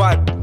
bad.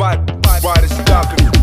Body, body stalking me. Call